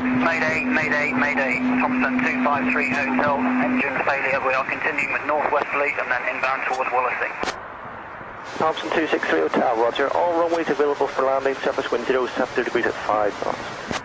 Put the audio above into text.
Mayday, Mayday, Mayday. Thomson 253 Hotel, engine failure. We are continuing with northwesterly and then inbound towards Wallasey. Thomson 263 Hotel, roger. All runways available for landing, surface wind 0, 70 degrees at 5 knots.